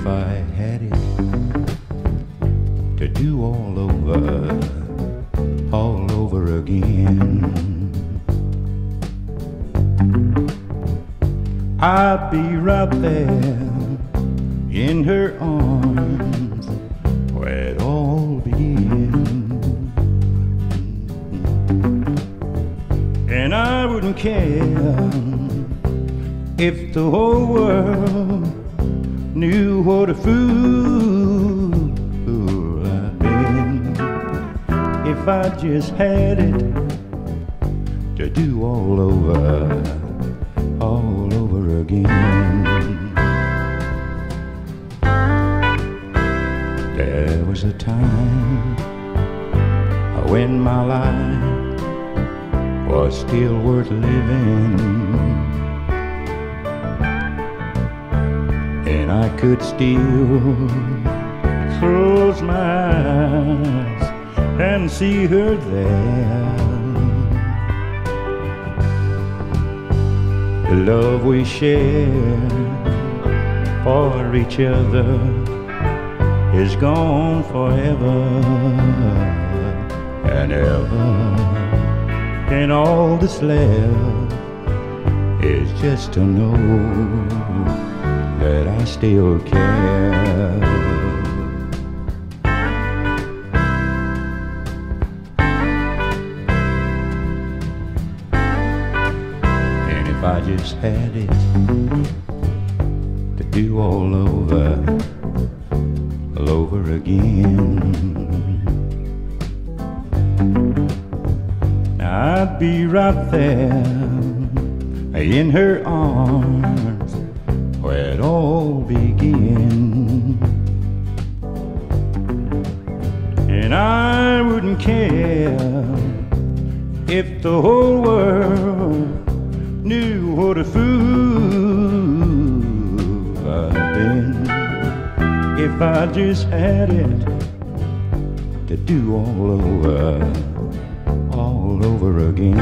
if I had it to do all over, all over again. I'd be right there in her arms where it all began. And I wouldn't care if the whole world knew what a fool I've been. If I just had it to do all over, all over again. There was a time when my life was still worth living. And I could still close my eyes and see her there. The love we shared for each other is gone forever and ever. And all that's left is just to know that I still care. And if I just had it to do all over, all over again, I'd be right there in her arms where it all began. And I wouldn't care if the whole world knew what a fool I've been. If I just had it to do all over, all over again.